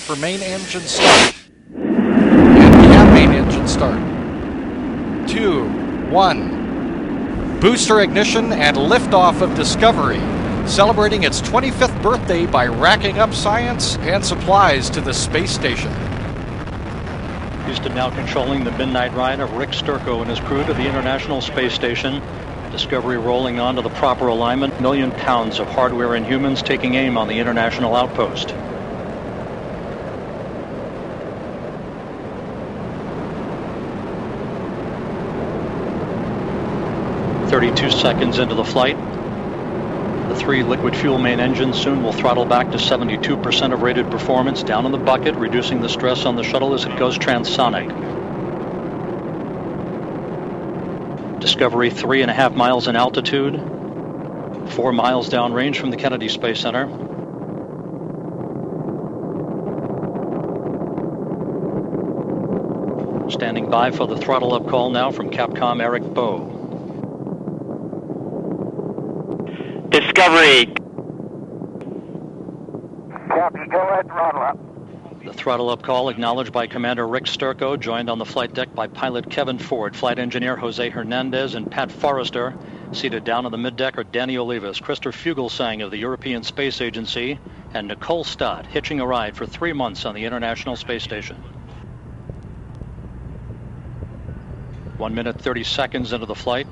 for main engine start. And we have main engine start. Two, one. Booster ignition and liftoff of Discovery, celebrating its 25th birthday by racking up science and supplies to the space station. Houston now controlling the midnight ride of Rick Sturckow and his crew to the International Space Station. Discovery rolling onto the proper alignment. Million pounds of hardware and humans taking aim on the International Outpost. 32 seconds into the flight. The three liquid fuel main engines soon will throttle back to 72% of rated performance down in the bucket, reducing the stress on the shuttle as it goes transonic. Discovery three and a half miles in altitude, four miles downrange from the Kennedy Space Center. Standing by for the throttle up call now from Capcom Eric Boe. Discovery. Copy, go ahead, throttle up. The throttle up call acknowledged by Commander Rick Sturckow, joined on the flight deck by pilot Kevin Ford, flight engineer Jose Hernandez, and Pat Forrester. Seated down on the middeck are Danny Olivas, Christer Fuglesang of the European Space Agency, and Nicole Stott, hitching a ride for three months on the International Space Station. One minute, 30 seconds into the flight,